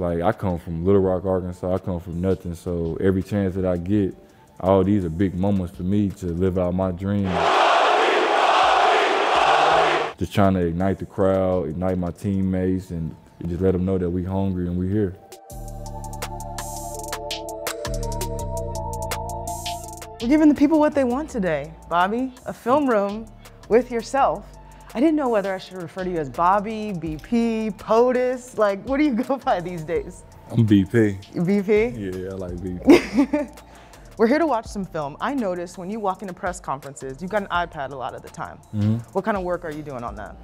like I come from Little Rock, Arkansas. I come from nothing. So every chance that I get, all these are big moments for me to live out my dream. Just trying to ignite the crowd, ignite my teammates, and just let them know that we're hungry and we're here. We're giving the people what they want today. Bobby, a film room with yourself. I didn't know whether I should refer to you as Bobby, BP, POTUS. Like, what do you go by these days? I'm BP. BP? Yeah, I like BP. We're here to watch some film. I noticed when you walk into press conferences, you've got an iPad a lot of the time. Mm -hmm. What kind of work are you doing on that?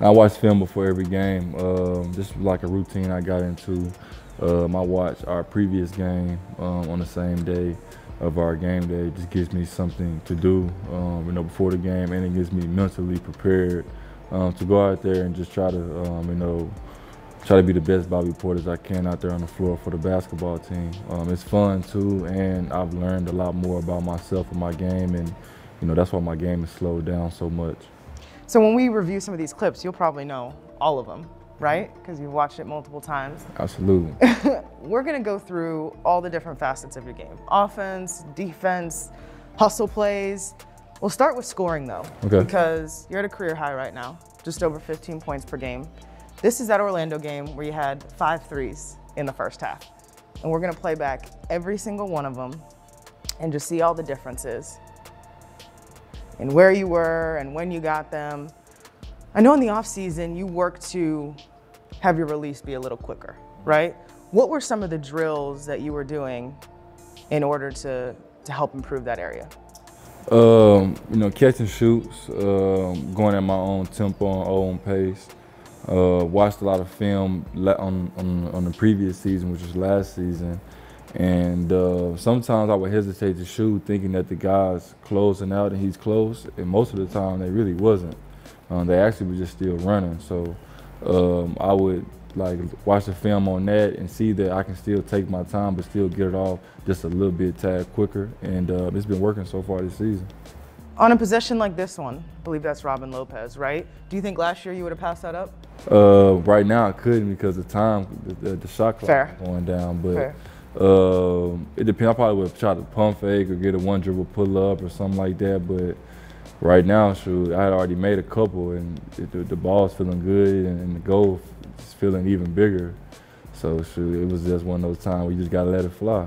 I watch film before every game. Um, this is like a routine I got into. Um, I watch our previous game um, on the same day of our game day. It just gives me something to do, um, you know, before the game, and it gets me mentally prepared um, to go out there and just try to, um, you know, try to be the best Bobby Portis I can out there on the floor for the basketball team. Um, it's fun too, and I've learned a lot more about myself and my game, and you know that's why my game has slowed down so much. So when we review some of these clips, you'll probably know all of them, right? Because you've watched it multiple times. Absolutely. We're gonna go through all the different facets of your game: offense, defense, hustle plays. We'll start with scoring though, okay. because you're at a career high right now, just over 15 points per game. This is that Orlando game where you had five threes in the first half. And we're gonna play back every single one of them and just see all the differences and where you were and when you got them. I know in the off season you worked to have your release be a little quicker, right? What were some of the drills that you were doing in order to, to help improve that area? Um, you know, catching shoots, um, going at my own tempo and own pace. Uh, watched a lot of film on, on, on the previous season, which was last season, and uh, sometimes I would hesitate to shoot, thinking that the guy's closing out and he's close, and most of the time they really wasn't. Um, they actually were just still running. So um, I would like watch the film on that and see that I can still take my time, but still get it off just a little bit tad quicker, and uh, it's been working so far this season. On a possession like this one, I believe that's Robin Lopez, right? Do you think last year you would have passed that up? Uh, right now I couldn't because of time, the, the shot clock going down. But uh, it depends. I probably would have tried to pump fake or get a one dribble pull up or something like that. But right now, shoot, I had already made a couple, and it, the, the ball's feeling good, and, and the goal is feeling even bigger. So shoot, it was just one of those times where you just gotta let it fly.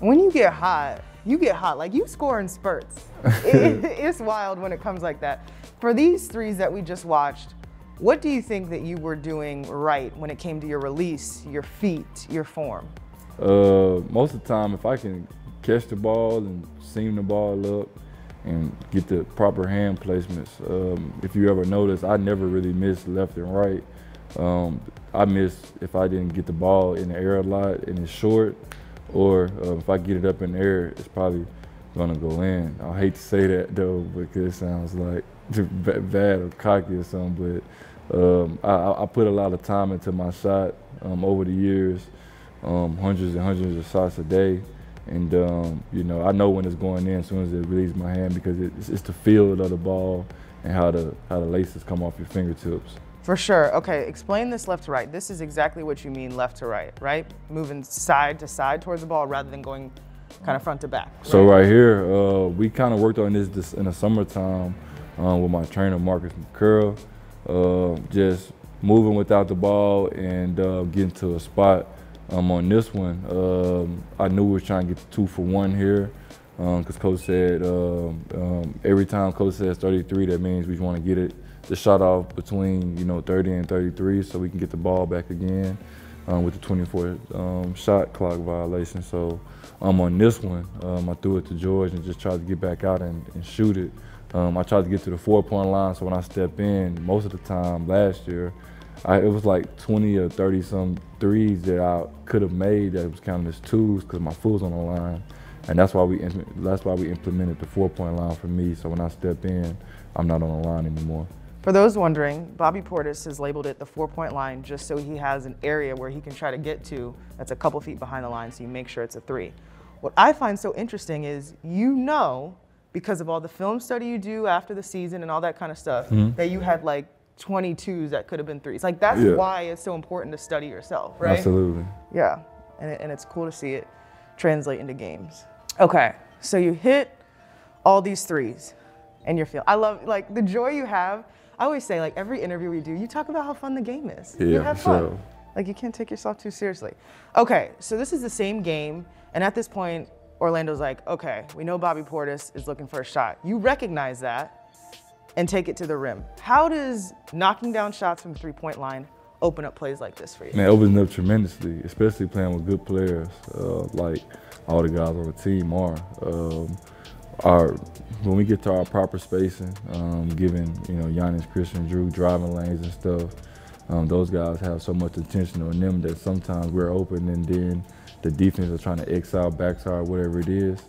When you get hot, you get hot. Like you score in spurts. it, it's wild when it comes like that. For these threes that we just watched, what do you think that you were doing right when it came to your release, your feet, your form? Uh, most of the time, if I can catch the ball and seam the ball up and get the proper hand placements. Um, if you ever notice, I never really miss left and right. Um, I miss if I didn't get the ball in the air a lot and it's short, or uh, if I get it up in the air, it's probably gonna go in. I hate to say that though because it sounds like bad or cocky or something, but um, I, I, put a lot of time into my shot um, over the years, um, hundreds and hundreds of shots a day. And, um, you know, I know when it's going in as soon as it releases my hand because it's, it's the feel of the ball and how the, how the laces come off your fingertips. For sure. Okay, explain this left to right. This is exactly what you mean left to right, right? Moving side to side towards the ball rather than going kind of front to back. Right? So right here, uh, we kind of worked on this, this in the summertime um, with my trainer Marcus McCurl. Uh, just moving without the ball and uh, getting to a spot. Um, on this one, um, I knew we were trying to get two for one here because um, coach said um, um, every time coach says 33, that means we want to get it the shot off between you know 30 and 33, so we can get the ball back again um, with the 24 um, shot clock violation. So on this one, I threw it to George and just tried to get back out and, and shoot it. I tried to get to the four-point line, so when I step in, most of the time last year, I, it was like 20 or 30 some threes that I could have made that was counted as twos because my foot was on the line, and that's why we that's why we implemented the four-point line for me. So when I step in, I'm not on the line anymore. For those wondering, Bobby Portis has labeled it the four-point line just so he has an area where he can try to get to that's a couple feet behind the line so you make sure it's a three. What I find so interesting is you know, because of all the film study you do after the season and all that kind of stuff, mm -hmm. that you had like 22s that could have been threes. Like that's yeah. why it's so important to study yourself, right? Absolutely. Yeah, and, it, and it's cool to see it translate into games. Okay, so you hit all these threes and you're feeling. I love like the joy you have. I always say like every interview we do, you talk about how fun the game is. Yeah, you have fun. So. Like you can't take yourself too seriously. Okay, so this is the same game, and at this point, Orlando's like, okay, we know Bobby Portis is looking for a shot. You recognize that and take it to the rim. How does knocking down shots from the three-point line open up plays like this for you? Man, it opens up tremendously, especially playing with good players uh, like all the guys on the team are. Um, our when we get to our proper spacing, um, giving you know Giannis, Christian, Jrue driving lanes and stuff, um, those guys have so much attention on them that sometimes we're open and then the defense is trying to out, backside, whatever it is.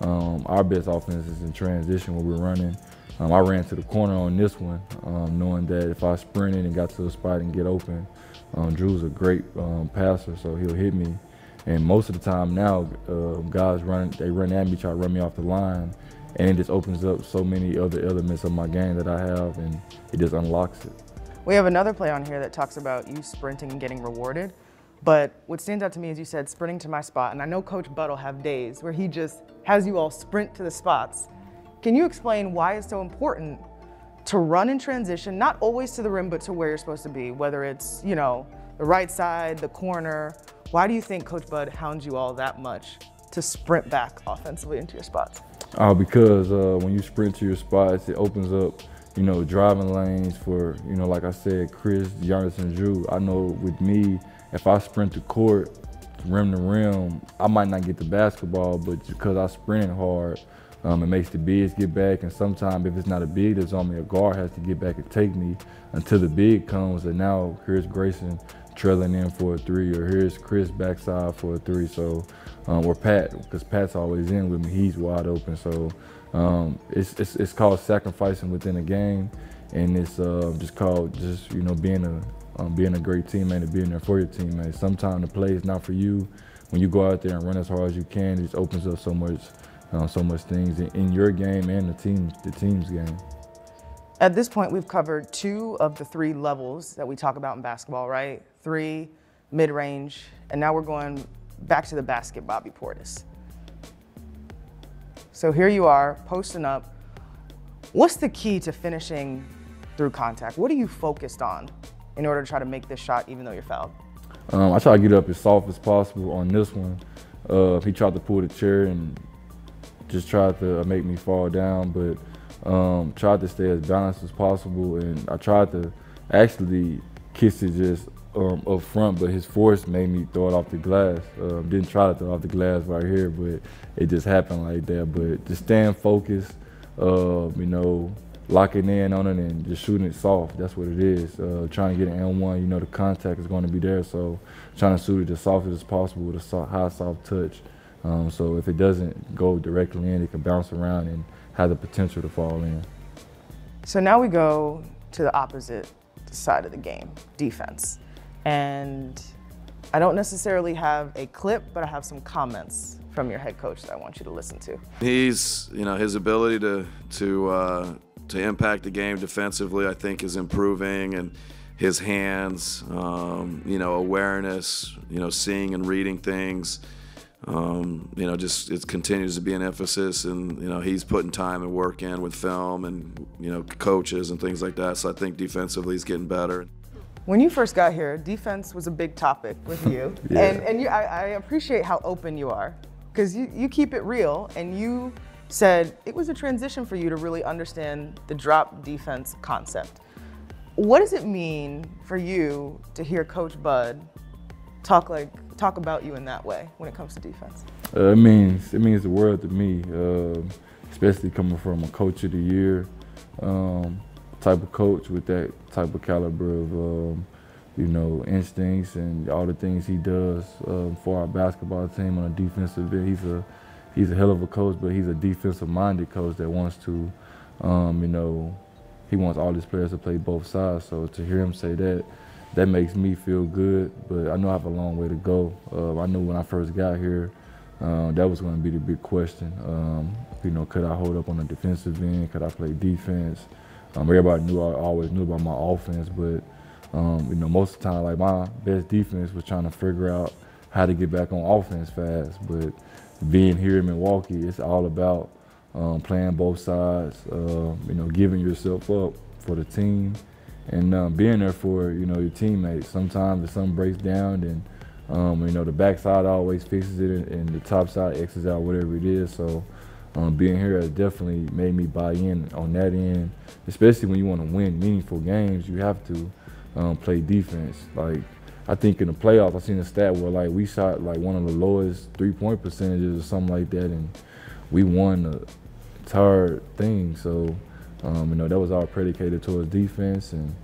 Um, our best offense is in transition when we're running. Um, I ran to the corner on this one, um, knowing that if I sprinted and got to the spot and get open, um, Jrue's a great um, passer, so he'll hit me. And most of the time now, uh, guys run, they run at me, try to run me off the line, and it just opens up so many other elements of my game that I have, and it just unlocks it. We have another play on here that talks about you sprinting and getting rewarded. But what stands out to me is you said sprinting to my spot, and I know Coach Bud will have days where he just has you all sprint to the spots. Can you explain why it's so important to run in transition, not always to the rim, but to where you're supposed to be, whether it's, you know, the right side, the corner. Why do you think Coach Bud hounds you all that much to sprint back offensively into your spots? Uh, because uh, when you sprint to your spots, it opens up, you know, driving lanes for, you know, like I said, Khris, and Jrue. I know with me, if I sprint the court, rim to rim, I might not get the basketball, but because I sprinted hard, um, it makes the bigs get back, and sometimes if it's not a big that's on me, a guard has to get back and take me until the big comes. And now here's Grayson trailing in for a three, or here's Khris backside for a three. So, um, or Pat, because Pat's always in with me, he's wide open. So, um, it's, it's, it's called sacrificing within a game, and it's uh, just called just you know being a um, being a great teammate and being there for your teammates. Sometimes the play is not for you. When you go out there and run as hard as you can, it just opens up so much uh, so much things in, in, your game and the team, the team's game. At this point, we've covered two of the three levels that we talk about in basketball, right? Three, mid-range, and now we're going back to the basket, Bobby Portis. So here you are, posting up. What's the key to finishing through contact? What are you focused on in order to try to make this shot even though you're fouled? Um, I try to get up as soft as possible on this one. Uh, he tried to pull the chair and just tried to make me fall down, but um, tried to stay as balanced as possible. And I tried to actually kiss it just um, up front, but his force made me throw it off the glass. Um, didn't try to throw it off the glass right here, but it just happened like that. But just staying focused, uh, you know, locking in on it and just shooting it soft. That's what it is. Uh, trying to get an and-one, you know, the contact is going to be there. So trying to shoot it as soft as possible with a soft, high soft touch. Um, so if it doesn't go directly in, it can bounce around and have the potential to fall in. So now we go to the opposite side of the game, defense. And I don't necessarily have a clip, but I have some comments from your head coach that I want you to listen to. He's, you know, his ability to to uh, to impact the game defensively, I think, is improving, and his hands, um, you know, awareness, you know, seeing and reading things um, you know, just it continues to be an emphasis, and you know he's putting time and work in with film and you know coaches and things like that. So I think defensively he's getting better. When you first got here, defense was a big topic with you, yeah. and and you, I, I appreciate how open you are because you you keep it real, and you said it was a transition for you to really understand the drop defense concept. What does it mean for you to hear Coach Bud talk like talk about you in that way when it comes to defense? Uh, it means it means the world to me, uh, especially coming from a coach of the year um, type of coach with that type of caliber of um, you know instincts and all the things he does um, for our basketball team on a defensive end. He's a he's a hell of a coach, but he's a defensive minded coach that wants to um, you know he wants all his players to play both sides. So to hear him say that that makes me feel good. But I know I have a long way to go. Uh, I knew when I first got here, uh, that was going to be the big question. Um, you know, could I hold up on the defensive end? Could I play defense? Um, everybody knew I always knew about my offense, but um, you know most of the time, like my best defense was trying to figure out how to get back on offense fast. But being here in Milwaukee, it's all about um, playing both sides. Uh, you know, giving yourself up for the team, and um, being there for you know your teammates. Sometimes if something breaks down, then um, you know the backside always fixes it, and the top side X's out whatever it is. So. Um, being here has definitely made me buy in on that end, especially when you want to win meaningful games. You have to um, play defense. Like I think in the playoffs, I seen a stat where like we shot like one of the lowest three point percentages or something like that, and we won the entire thing. So um, you know that was all predicated towards defense, and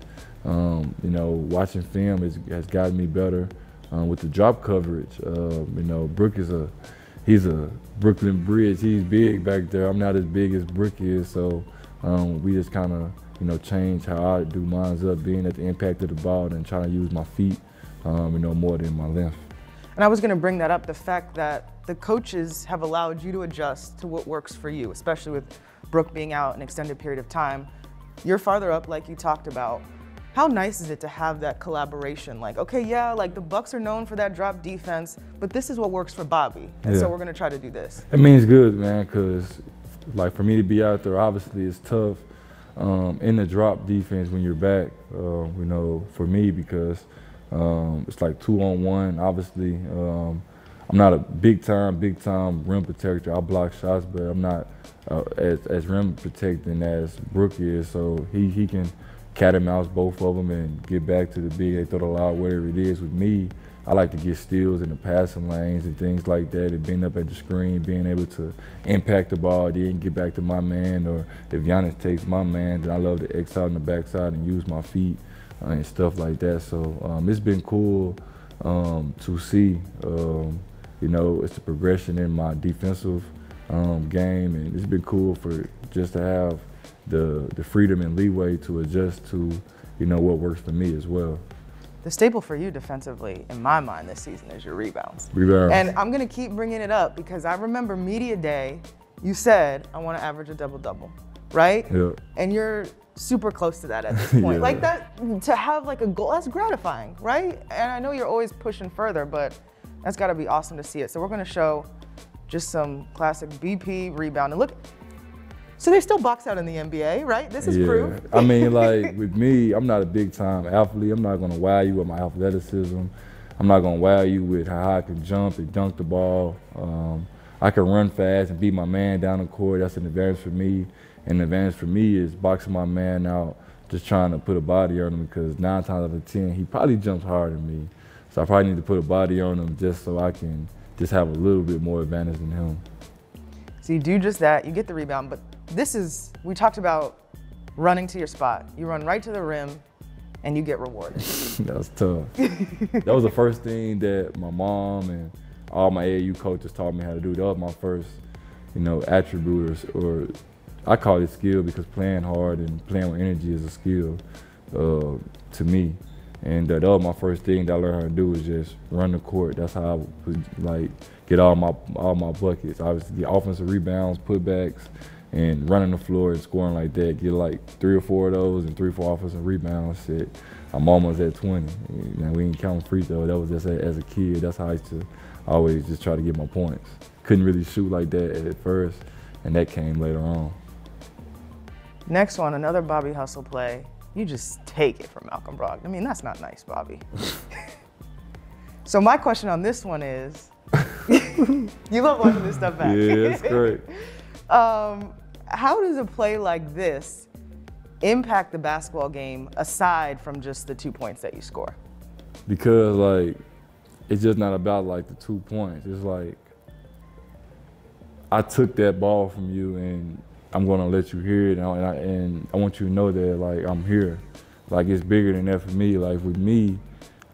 um, you know watching film has, has gotten me better um, with the drop coverage. Uh, you know Brook is a he's a Brooklyn Bridge. He's big back there. I'm not as big as Brook is, so um, we just kind of you know change how I do mines up, being at the impact of the ball and trying to use my feet um, you know, more than my length. And I was going to bring that up, the fact that the coaches have allowed you to adjust to what works for you, especially with Brook being out an extended period of time. You're farther up, like you talked about. How nice is it to have that collaboration? Like, okay, yeah, like the Bucks are known for that drop defense, but this is what works for Bobby, and yeah. so we're gonna try to do this. It means good, man, because like for me to be out there, obviously it's tough um, in the drop defense when you're back. Uh, you know, for me because um, it's like two on one. Obviously, um, I'm not a big time, big time rim protector. I block shots, but I'm not uh, as, as rim protecting as Brook is. So he, he can cat and mouse both of them and get back to the big. They throw the lob, whatever it is. With me, I like to get steals in the passing lanes and things like that, and being up at the screen, being able to impact the ball, then get back to my man. Or if Giannis takes my man, then I love to X out on the backside and use my feet and stuff like that. So um, it's been cool um, to see. Um, you know, it's the progression in my defensive um, game, and it's been cool for just to have the the freedom and leeway to adjust to, you know, what works for me as well. The staple for you defensively, in my mind, this season is your rebounds. Rebounds. And I'm gonna keep bringing it up because I remember media day. You said I want to average a double double, right? Yeah. And you're super close to that at this point. yeah. Like that to have like a goal, that's gratifying, right? And I know you're always pushing further, but that's got to be awesome to see it. So we're gonna show just some classic BP rebound. And look, so they still box out in the NBA, right? This is yeah. proof. I mean, like with me, I'm not a big time athlete. I'm not gonna wow you with my athleticism. I'm not gonna wow you with how I can jump and dunk the ball. Um, I can run fast and beat my man down the court. That's an advantage for me. And the advantage for me is boxing my man out, just trying to put a body on him because nine times out of ten, he probably jumps harder than me. So I probably need to put a body on him just so I can just have a little bit more advantage than him. So you do just that, you get the rebound, but this is, we talked about running to your spot. You run right to the rim and you get rewarded. that was tough. that was the first thing that my mom and all my AAU coaches taught me how to do. That was my first, you know, attribute or, or I call it skill because playing hard and playing with energy is a skill uh, to me. And uh, that was my first thing that I learned how to do was just run the court. That's how I would like get all my all my buckets. Obviously, get offensive rebounds, putbacks, and running the floor and scoring like that. Get like three or four of those and three or four offensive rebounds. Shit, I'm almost at 20. And we ain't counting free throw. That was just a, as a kid. That's how I used to always just try to get my points. Couldn't really shoot like that at first, and that came later on. Next one, another Bobby Hustle play. You just take it from Malcolm Brogdon. I mean, that's not nice, Bobby. so my question on this one is, you love watching this stuff back. Yeah, it's great. um, how does a play like this impact the basketball game aside from just the two points that you score? Because like, it's just not about like the two points. It's like, I took that ball from you and I'm gonna let you hear it, and I, and I want you to know that like I'm here. Like it's bigger than that for me. Like with me,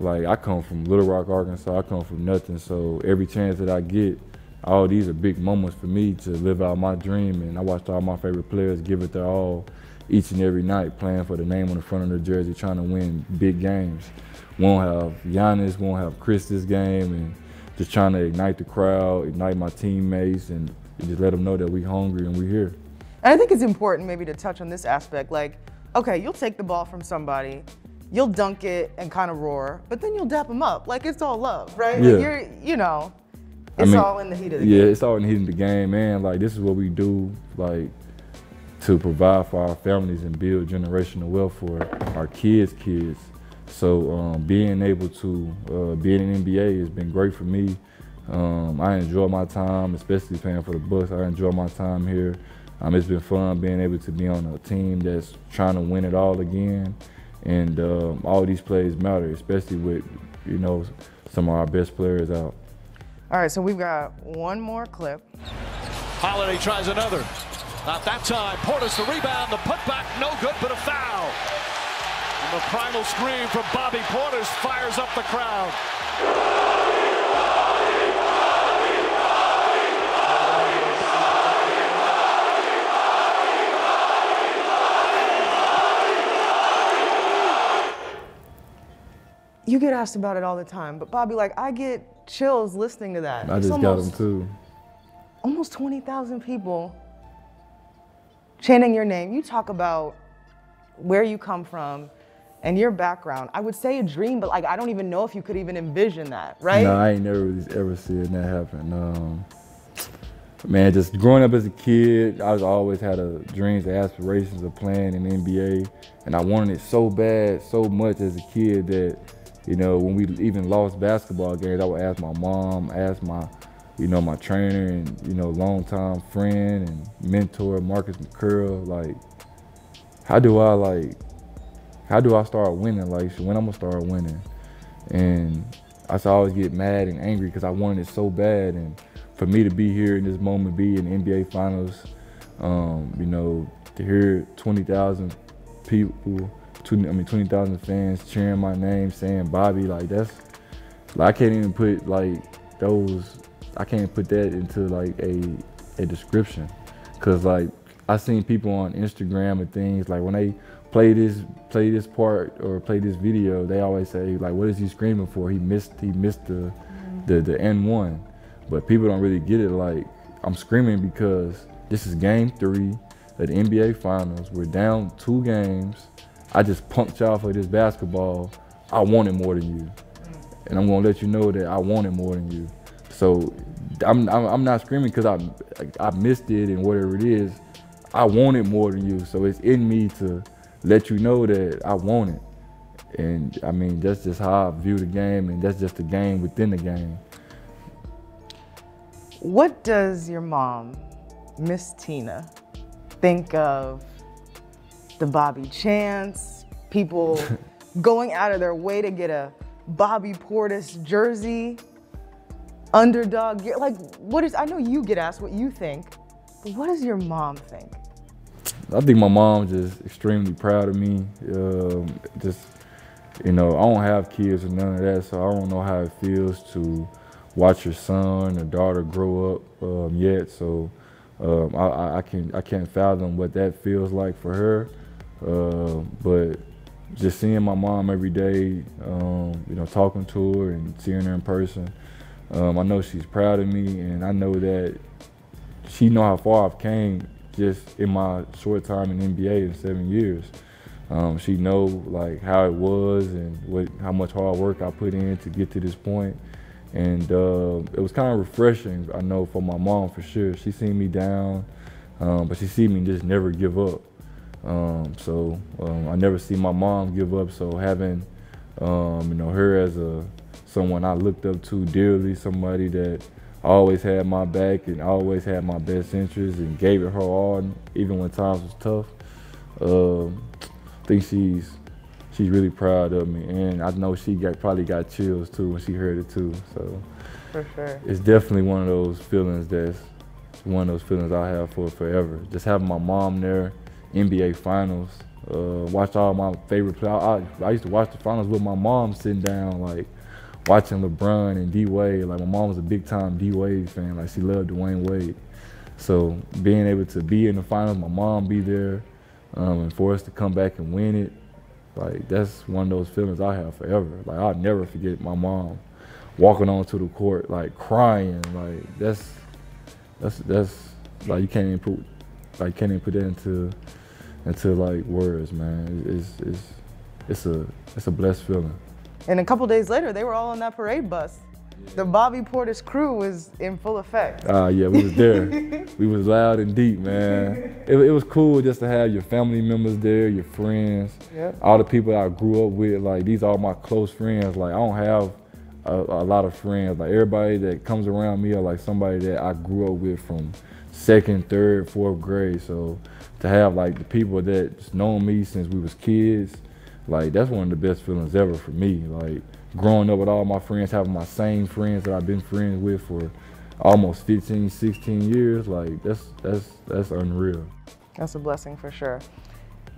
like I come from Little Rock, Arkansas. I come from nothing. So every chance that I get, all these are big moments for me to live out my dream. And I watched all my favorite players give it their all each and every night, playing for the name on the front of their jersey, trying to win big games. Won't have Giannis, won't have Khris this game, and just trying to ignite the crowd, ignite my teammates, and just let them know that we hungry and we here. And I think it's important maybe to touch on this aspect. Like okay, you'll take the ball from somebody, you'll dunk it and kind of roar, but then you'll dap them up. Like it's all love, right? Yeah. Like you're, you know, it's I mean, all in the heat of the yeah, game. Yeah, it's all in the heat of the game, man. Like this is what we do, like to provide for our families and build generational wealth for our kids' kids. So um, being able to uh, be in an NBA has been great for me. Um, I enjoy my time, especially playing for the Bucks. I enjoy my time here. Um, it's been fun being able to be on a team that's trying to win it all again, and um, all these plays matter, especially with you know some of our best players out. All right, so we've got one more clip. Holiday tries another. Not that time. Portis the rebound, the putback, no good, but a foul. And the primal scream from Bobby Portis fires up the crowd. You get asked about it all the time, but Bobby, like I get chills listening to that. I just almost, got them too. Almost 20,000 people chanting your name. You talk about where you come from and your background. I would say a dream, but like I don't even know if you could even envision that, right? No, I ain't never really ever seen that happen. Um, man, just growing up as a kid, I was always had a dreams and aspirations of playing in the NBA, and I wanted it so bad, so much as a kid that you know, when we even lost basketball games, I would ask my mom, ask my, you know, my trainer and, you know, longtime friend and mentor, Marcus McCurl, like, how do I, like, how do I start winning? Like, when I'm gonna start winning? And I used to always get mad and angry because I wanted it so bad. And for me to be here in this moment, be in NBA Finals, um, you know, to hear 20,000 people 20, I mean, 20,000 fans cheering my name, saying Bobby, like that's, like I can't even put like those, I can't put that into like a, a description. Cause like I seen people on Instagram and things like when they play this, play this part or play this video, they always say like, what is he screaming for? He missed, he missed the, the, the and-one. But people don't really get it. Like I'm screaming because this is game three of the NBA finals. We're down two games. I just pumped y'all for this basketball. I want it more than you. And I'm gonna let you know that I want it more than you. So I'm, I'm, I'm not screaming because I, I missed it and whatever it is. I want it more than you. So it's in me to let you know that I want it. And I mean, that's just how I view the game, and that's just the game within the game. What does your mom, Miss Tina, think of the Bobby chants, people going out of their way to get a Bobby Portis jersey, underdog gear. Like, what is, I know you get asked what you think, but what does your mom think? I think my mom's just extremely proud of me. Um, just, you know, I don't have kids or none of that, so I don't know how it feels to watch your son or daughter grow up um, yet. So um, I, I, can I can't fathom what that feels like for her. Uh, but just seeing my mom every day, um, you know, talking to her and seeing her in person, um, I know she's proud of me, and I know that she know how far I've came just in my short time in NBA in seven years. Um, she know like how it was and what how much hard work I put in to get to this point, and uh, it was kind of refreshing. I know for my mom for sure. She seen me down, um, but she see me just never give up. Um, so um, I never see my mom give up. So having um, you know her as a someone I looked up to dearly, somebody that always had my back and always had my best interests and gave it her all, even when times was tough. Um, I think she's she's really proud of me, and I know she got probably got chills too when she heard it too. So for sure, it's definitely one of those feelings that's one of those feelings I have for forever. Just having my mom there NBA Finals. Uh, watched all my favorite players. I, I, used to watch the finals with my mom sitting down, like watching LeBron and D Wade. Like my mom was a big time D Wade fan. Like she loved Dwyane Wade. So being able to be in the finals, my mom be there, um, and for us to come back and win it, like that's one of those feelings I have forever. Like I'll never forget my mom walking onto the court like crying. Like that's that's that's like you can't even put like can't even put that into into like words, man. It's it's it's a it's a blessed feeling. And a couple days later, they were all on that parade bus. The Bobby Portis crew was in full effect. Ah, uh, yeah, we was there. we was loud and deep, man. It, it, was cool just to have your family members there, your friends, yep. all the people I grew up with. Like these are my close friends. Like I don't have a, a, lot of friends. Like everybody that comes around me are like somebody that I grew up with from second, third, fourth grade. So to have like the people that known me since we was kids, like that's one of the best feelings ever for me. Like growing up with all my friends, having my same friends that I've been friends with for almost 15, 16 years, like that's that's that's unreal. That's a blessing for sure.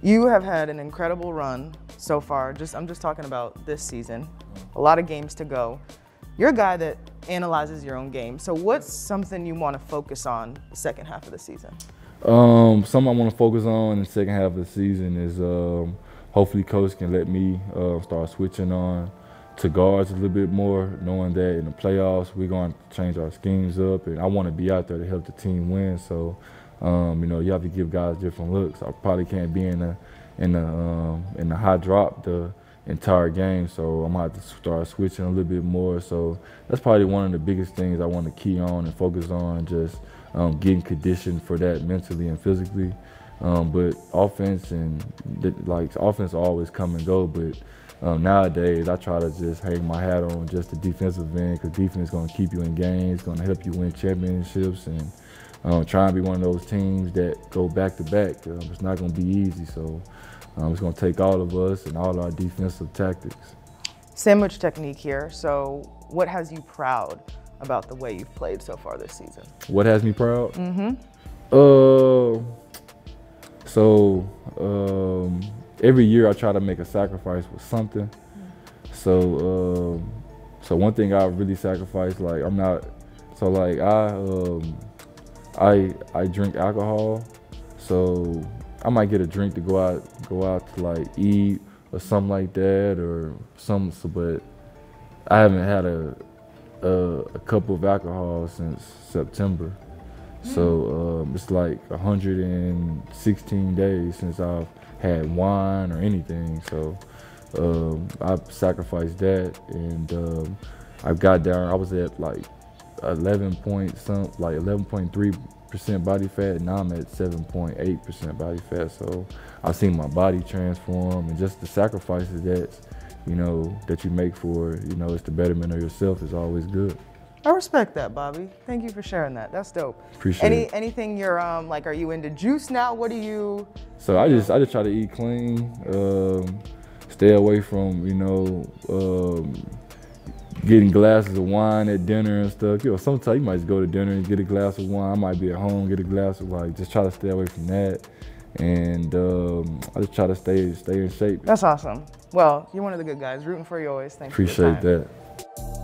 You have had an incredible run so far. Just I'm just talking about this season. A lot of games to go. You're a guy that analyzes your own game. So what's something you want to focus on the second half of the season? Um, something I want to focus on in the second half of the season is um, hopefully coach can let me uh, start switching on to guards a little bit more, knowing that in the playoffs we're going to change our schemes up, and I want to be out there to help the team win. So, um, you know, you have to give guys different looks. I probably can't be in the in the um, in the high drop the entire game, so I'm gonna have to start switching a little bit more. So that's probably one of the biggest things I want to key on and focus on, just um, getting conditioned for that mentally and physically. Um, but offense and like offense always come and go, but um, nowadays, I try to just hang my hat on just the defensive end because defense is going to keep you in games, going to help you win championships, and um, try and be one of those teams that go back to back. Um, it's not going to be easy, so um, it's going to take all of us and all our defensive tactics. Sandwich technique here. So, what has you proud about the way you've played so far this season? What has me proud? Mm-hmm. Uh, so um, every year I try to make a sacrifice with something. So um, so one thing I really sacrifice, like I'm not so like I um, I I drink alcohol, so I might get a drink to go out go out to like eat or something like that or some but I haven't had a a, a cup of alcohol since September. So um, it's like 116 days since I've had wine or anything. So um, I sacrificed that, and um, I got down. I was at like 11 point some, like 11.3 percent body fat. Now I'm at 7.8 percent body fat. So I've seen my body transform, and just the sacrifices that you know that you make for you know it's the betterment of yourself is always good. I respect that, Bobby. Thank you for sharing that. That's dope. Appreciate Any, it. Anything you're um like? Are you into juice now? What do you? So I just I just try to eat clean. Um, stay away from you know um, getting glasses of wine at dinner and stuff. You know, sometimes you might just go to dinner and get a glass of wine. I might be at home get a glass of like just try to stay away from that. And um, I just try to stay stay in shape. That's awesome. Well, you're one of the good guys. Rooting for you always. Thanks. Appreciate that.